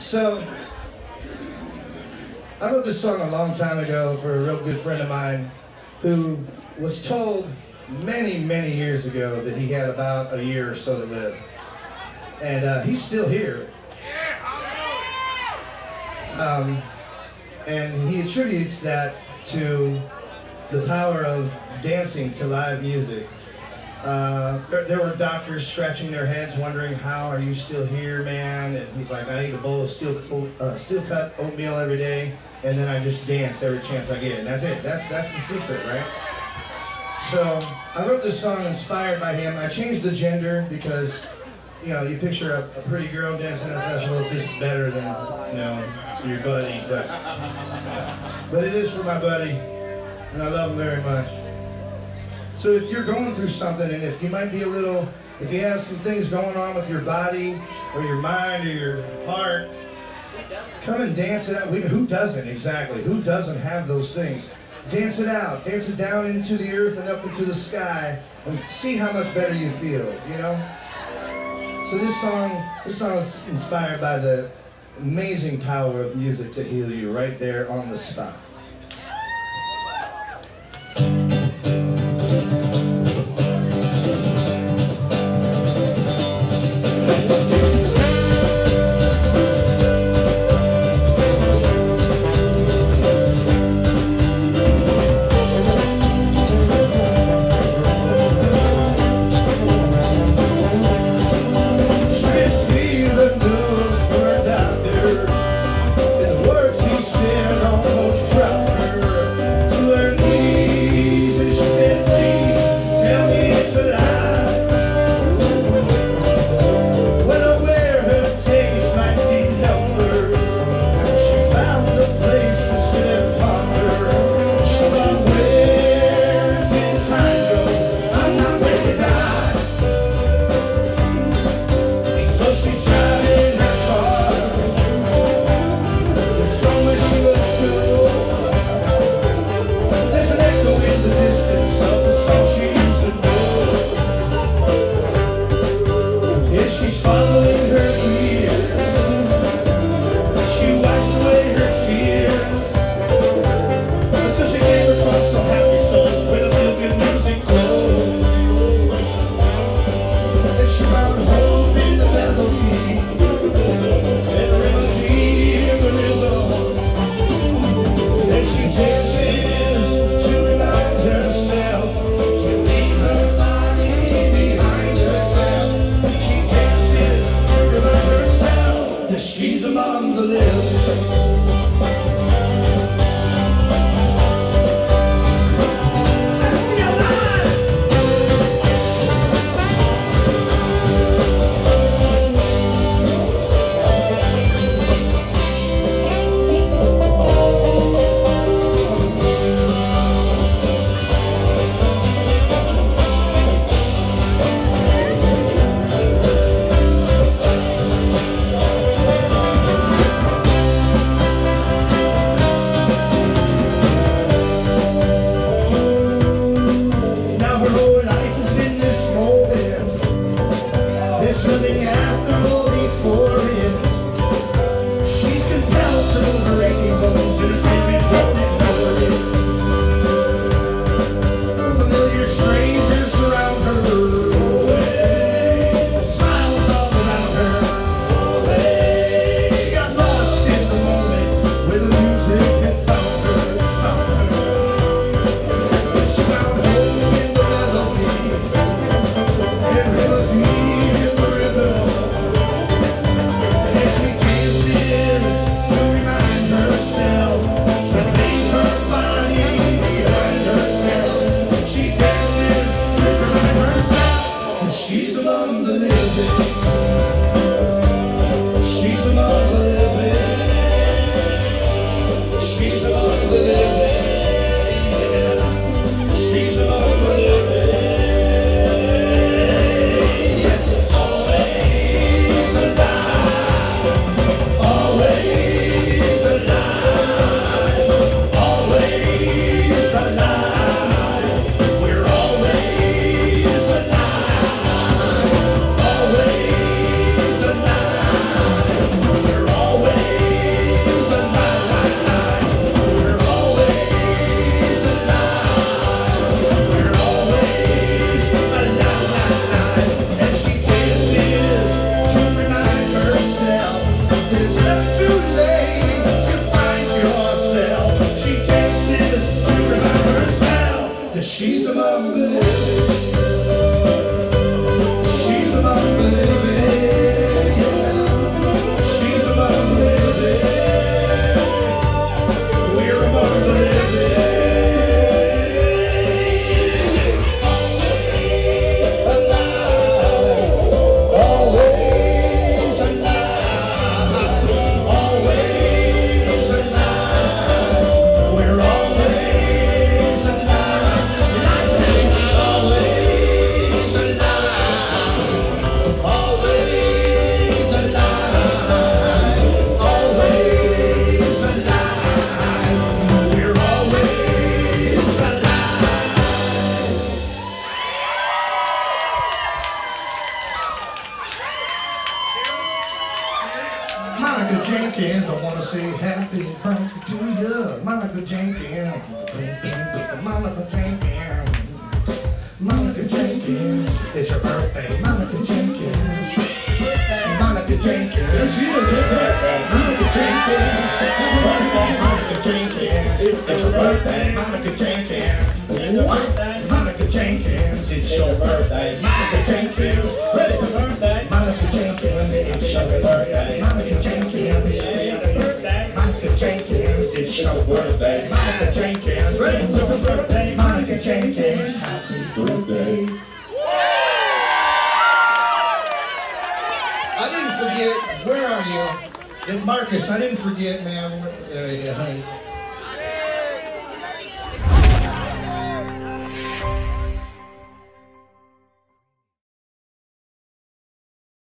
So, I wrote this song a long time ago for a real good friend of mine who was told many, many years ago that he had about a year or so to live. And uh, he's still here. Um, and he attributes that to the power of dancing to live music. Uh, there, there, were doctors scratching their heads, wondering how are you still here, man? And he's like, I eat a bowl of steel, uh, steel cut oatmeal every day, and then I just dance every chance I get. And that's it. That's that's the secret, right? So I wrote this song inspired by him. I changed the gender because, you know, you picture a, a pretty girl dancing at a festival, it's just better than, you know, your buddy. But but it is for my buddy, and I love him very much. So if you're going through something and if you might be a little, if you have some things going on with your body or your mind or your heart, come and dance it out. Who doesn't, exactly? Who doesn't have those things? Dance it out. Dance it down into the earth and up into the sky and see how much better you feel, you know? So this song, this song is inspired by the amazing power of music to heal you right there on the spot. Say happy birthday to you. Monica Jenkins. Monica Jenkins. Monica Jenkins, it's your birthday. Monica Jenkins. Monica Jenkins. There she is. It's your birthday. Monica Jenkins. Monica Jenkins. It's your birthday. It's your birthday. Monica Jenkins. Ready? Monica Jenkins. Happy birthday. I didn't forget. Where are you? And Marcus, I didn't forget, man. Uh,